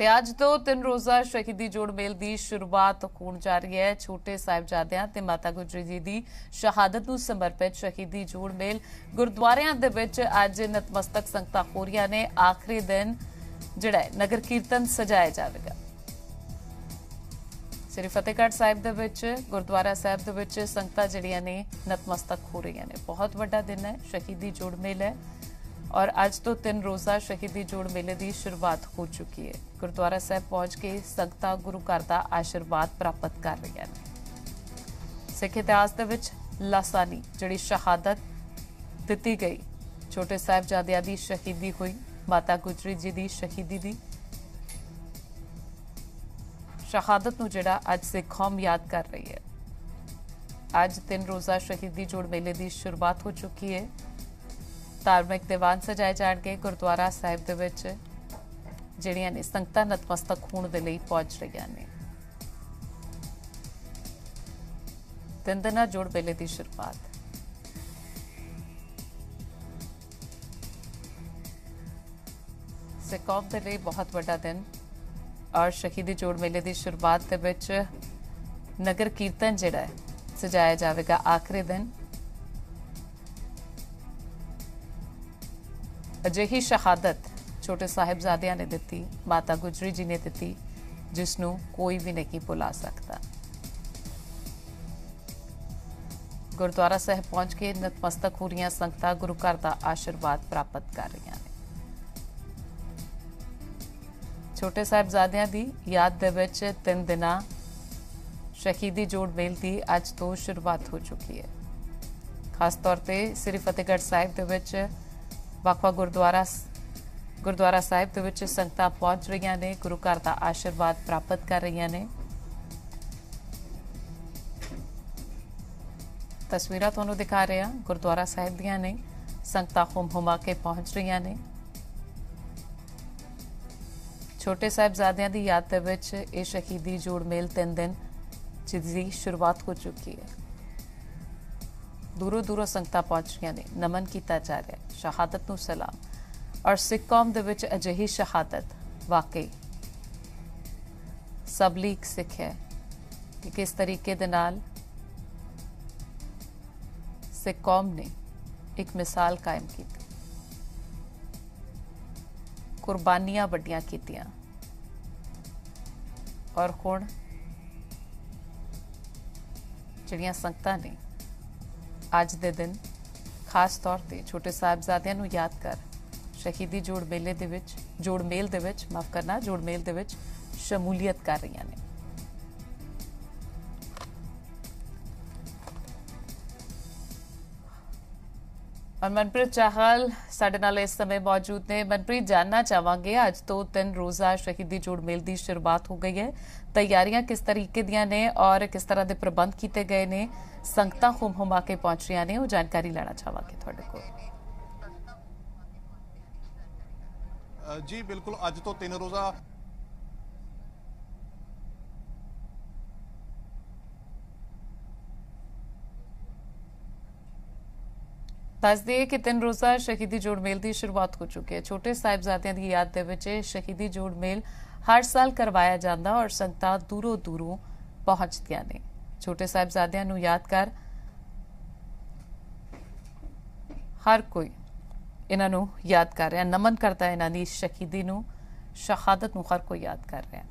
ਤੇ ਅੱਜ ਤੋਂ ਤਿੰਨ ਰੋਜ਼ਾ ਸ਼ਹੀਦੀ ਜੋੜ ਮੇਲ ਦੀ ਸ਼ੁਰੂਆਤ ਹੋਣ ਜਾ ਰਹੀ ਹੈ। ਛੋਟੇ ਸਾਹਿਬਜ਼ਾਦਿਆਂ ਤੇ ਮਾਤਾ ਗੁਜਰੀ ਜੀ ਦੀ ਸ਼ਹਾਦਤ ਨੂੰ ਸਮਰਪਿਤ ਸ਼ਹੀਦੀ ਜੋੜ ਮੇਲ ਗੁਰਦੁਆਰਿਆਂ ਦੇ ਵਿੱਚ ਅੱਜ ਨਤਮਸਤਕ ਸੰਗਤਾਂ ਹੋ ਰਹੀਆਂ ਨੇ। ਆਖਰੀ ਦਿਨ ਜਿਹੜਾ ਨਗਰ ਕੀਰਤਨ ਸਜਾਇਆ ਜਾਵੇਗਾ। ਸ੍ਰੀ ਫਤਿਹਗੜ੍ਹ ਸਾਹਿਬ ਦੇ ਵਿੱਚ, ਗੁਰਦੁਆਰਾ ਸਾਹਿਬ ਦੇ ਵਿੱਚ ਸੰਗਤਾਂ ਜਿਹੜੀਆਂ ਨੇ ਨਤਮਸਤਕ ਹੋ ਰਹੀਆਂ ਨੇ। ਬਹੁਤ ਵੱਡਾ ਦਿਨ ਹੈ, ਸ਼ਹੀਦੀ ਜੋੜ ਮੇਲ ਹੈ। ਔਰ ਅੱਜ ਤੋਂ ਤਿੰਨ ਰੋਜ਼ਾ ਸ਼ਹੀਦੀ ਜੋੜ ਮੇਲੇ ਦੀ ਸ਼ੁਰੂਆਤ ਹੋ ਚੁੱਕੀ ਹੈ ਗੁਰਦੁਆਰਾ ਸਾਹਿਬ ਪਹੁੰਚ ਕੇ ਸੰਗਤਾਂ ਗੁਰੂ ਘਰ ਦਾ ਆਸ਼ੀਰਵਾਦ ਪ੍ਰਾਪਤ ਕਰ ਰਹੀਆਂ ਨੇ ਸਿੱਖ ਇਤਿਹਾਸ ਦੇ ਵਿੱਚ ਲਾਸਾਨੀ ਜਿਹੜੀ ਸ਼ਹਾਦਤ ਦਿੱਤੀ ਗਈ ਛੋਟੇ ਸਾਹਿਬਜ਼ਾਦਿਆਂ ਦੀ ਸ਼ਹੀਦੀ ਹੋਈ ਮਾਤਾ ਗੁਜਰੀ ਜੀ ਦੀ ਸ਼ਹੀਦੀ ਦੀ ਸ਼ਹਾਦਤ ਨੂੰ ਜਿਹੜਾ ਅੱਜ ਸਿੱਖ ਕੌਮ ਯਾਦ ਕਰ ਰਹੀ ਹੈ ਅੱਜ ਤਿੰਨ ਰੋਜ਼ਾ ਸ਼ਹੀਦੀ ਜੋੜ ਮੇਲੇ ਦੀ ਸ਼ੁਰੂਆਤ ਹੋ ਚੁੱਕੀ ਹੈ ਧਾਰਮਿਕ ਦੀਵਾਨ ਸਜਾਏ ਜਾਣਗੇ ਗੁਰਦੁਆਰਾ ਸਾਹਿਬ ਦੇ ਵਿੱਚ, ਜਿਹੜੀਆਂ ਨੇ ਸੰਗਤਾਂ ਨਤਮਸਤਕ ਹੋਣ ਦੇ ਲਈ ਪਹੁੰਚ ਰਹੀਆਂ ਨੇ। ਤਿੰਨ ਦਿਨਾਂ ਜੋੜ ਮੇਲੇ ਦੀ ਸ਼ੁਰੂਆਤ। ਸਿੱਖ ਕੌਮ ਦੇ ਲਈ ਬਹੁਤ ਵੱਡਾ ਦਿਨ। ਔਰ ਸ਼ਹੀਦੀ ਜੋੜ ਮੇਲੇ ਦੀ ਸ਼ੁਰੂਆਤ ਦੇ ਵਿੱਚ ਨਗਰ ਕੀਰਤਨ ਜਿਹੜਾ ਹੈ, ਸਜਾਇਆ ਜਾਵੇਗਾ ਆਖਰੀ ਦਿਨ। ਅਜਿਹੀ ਸ਼ਹਾਦਤ ਛੋਟੇ ਸਾਹਿਬਜ਼ਾਦਿਆਂ ਨੇ ਦਿੱਤੀ, ਮਾਤਾ ਗੁਜਰੀ ਜੀ ਨੇ ਦਿੱਤੀ, ਜਿਸ ਨੂੰ ਕੋਈ ਵੀ ਨਹੀਂ ਭੁਲਾ ਸਕਦਾ। ਗੁਰਦੁਆਰਾ ਸਾਹਿਬ ਪਹੁੰਚ ਕੇ ਨਤਮਸਤਕ ਹੋ ਰਹੀਆਂ ਸੰਗਤਾਂ ਗੁਰੂ ਘਰ ਦਾ ਆਸ਼ੀਰਵਾਦ ਪ੍ਰਾਪਤ ਕਰ ਰਹੀਆਂ ਨੇ। ਛੋਟੇ ਸਾਹਿਬਜ਼ਾਦਿਆਂ ਦੀ ਯਾਦ ਦੇ ਵਿੱਚ ਤਿੰਨ ਦਿਨਾਂ ਸ਼ਹੀਦੀ ਜੋੜ ਮੇਲ ਦੀ ਅੱਜ ਤੋਂ ਸ਼ੁਰੂਆਤ ਹੋ ਚੁੱਕੀ ਹੈ। ਖਾਸ ਤੌਰ ਤੇ ਸ੍ਰੀ ਫਤਿਹਗੜ੍ਹ ਸਾਹਿਬ ਦੇ ਵਿੱਚ ਵੱਖ-ਵੱਖ ਗੁਰਦੁਆਰਾ ਗੁਰਦੁਆਰਾ ਸਾਹਿਬ ਦੇ ਵਿੱਚ ਸੰਗਤਾਂ ਪਹੁੰਚ ਰਹੀਆਂ ਨੇ, ਗੁਰੂ ਘਰ ਦਾ ਆਸ਼ੀਰਵਾਦ ਪ੍ਰਾਪਤ ਕਰ ਰਹੀਆਂ ਨੇ। ਤਸਵੀਰਾਂ ਤੁਹਾਨੂੰ ਦਿਖਾ ਰਹੇ ਹਾਂ, ਗੁਰਦੁਆਰਾ ਸਾਹਿਬ ਦੀਆਂ ਨੇ, ਸੰਗਤਾਂ ਹੁਮ ਹੁਮਾ ਕੇ ਪਹੁੰਚ ਰਹੀਆਂ ਨੇ। ਛੋਟੇ ਸਾਹਿਬਜ਼ਾਦਿਆਂ ਦੀ ਯਾਦ ਦੇ ਵਿੱਚ ਇਹ ਸ਼ਹੀਦੀ ਜੋੜ ਮੇਲ ਤਿੰਨ ਦਿਨ ਜਿਸ ਦੀ ਸ਼ੁਰੂਆਤ ਹੋ ਚੁੱਕੀ ਹੈ। ਦੂਰੋਂ ਦੂਰੋਂ ਸੰਗਤਾਂ ਪਹੁੰਚ ਰਹੀਆਂ ਨੇ, ਨਮਨ ਕੀਤਾ ਜਾ ਰਿਹਾ ਹੈ। ਸ਼ਹਾਦਤ ਨੂੰ ਸਲਾਮ। ਔਰ ਸਿੱਖ ਕੌਮ ਦੇ ਵਿੱਚ ਅਜਿਹੀ ਸ਼ਹਾਦਤ, ਵਾਕਈ ਸਭ ਲਈ ਇੱਕ ਸਿੱਖ ਹੈ ਕਿ ਕਿਸ ਤਰੀਕੇ ਦੇ ਨਾਲ ਸਿੱਖ ਕੌਮ ਨੇ ਇੱਕ ਮਿਸਾਲ ਕਾਇਮ ਕੀਤੀ। ਕੁਰਬਾਨੀਆਂ ਵੱਡੀਆਂ ਕੀਤੀਆਂ। ਔਰ ਹੁਣ ਜਿਹੜੀਆਂ ਸੰਗਤਾਂ ਨੇ ਅੱਜ ਦੇ ਦਿਨ, ਖਾਸ ਤੌਰ ਤੇ ਛੋਟੇ ਸਾਹਿਬਜ਼ਾਦਿਆਂ ਨੂੰ ਯਾਦ ਕਰ। ਸ਼ਹੀਦੀ ਜੋੜ ਮੇਲੇ ਦੇ ਵਿੱਚ, ਜੋੜ ਮੇਲ ਦੇ ਵਿੱਚ, ਮਾਫ ਕਰਨਾ, ਜੋੜ ਮੇਲ ਦੇ ਵਿੱਚ ਸ਼ਮੂਲੀਅਤ ਕਰ ਰਹੀਆਂ ਨੇ। ਮਨਪ੍ਰੀਤ ਚਾਹਲ ਸਾਡੇ ਨਾਲ ਇਸ ਸਮੇਂ ਮੌਜੂਦ ਨੇ। ਮਨਪ੍ਰੀਤ, ਜਾਨਣਾ ਚਾਹਾਂਗੇ, ਅੱਜ ਤੋਂ ਤਿੰਨ ਰੋਜ਼ਾ ਸ਼ਹੀਦੀ ਜੋੜ ਮੇਲ ਦੀ ਸ਼ੁਰੂਆਤ ਹੋ ਗਈ ਹੈ। ਤਿਆਰੀਆਂ ਕਿਸ ਤਰੀਕੇ ਦੀਆਂ ਨੇ ਔਰ ਕਿਸ ਤਰ੍ਹਾਂ ਦੇ ਪ੍ਰਬੰਧ ਕੀਤੇ ਗਏ ਨੇ? ਸੰਗਤਾਂ ਹੁਮ ਹੁਮਾ ਕੇ ਪਹੁੰਚ ਰਹੀਆਂ ਨੇ। ਉਹ ਜਾਣਕਾਰੀ ਲੈਣਾ ਚਾਹਾਂਗੇ ਤੁਹਾਡੇ ਕੋਲ। ਜੀ, ਬਿਲਕੁਲ, ਅੱਜ ਤੋਂ ਤਿੰਨ ਰੋਜ਼ਾ ਦੱਸ ਦਈਏ ਕਿ ਤਿੰਨ ਰੋਜ਼ਾ ਸ਼ਹੀਦੀ ਜੋੜ ਮੇਲ ਦੀ ਸ਼ੁਰੂਆਤ ਹੋ ਚੁੱਕੀ ਹੈ। ਛੋਟੇ ਸਾਹਿਬਜ਼ਾਦਿਆਂ ਦੀ ਯਾਦ ਦੇ ਵਿੱਚ ਸ਼ਹੀਦੀ ਜੋੜ ਮੇਲ ਹਰ ਸਾਲ ਕਰਵਾਇਆ ਜਾਂਦਾ ਔਰ ਸੰਗਤਾਂ ਦੂਰੋਂ ਦੂਰੋਂ ਪਹੁੰਚਦੀਆਂ ਨੇ। ਛੋਟੇ ਸਾਹਿਬਜ਼ਾਦਿਆਂ ਨੂੰ ਯਾਦ ਕਰ। ਹਰ ਕੋਈ ਇਹਨਾਂ ਨੂੰ ਯਾਦ ਕਰ ਰਿਹਾ, ਨਮਨ ਕਰਦਾ ਹੈ ਇਹਨਾਂ ਦੀ ਸ਼ਹੀਦੀ ਨੂੰ, ਸ਼ਹਾਦਤ ਨੂੰ ਹਰ ਕੋਈ ਯਾਦ ਕਰ ਰਿਹਾ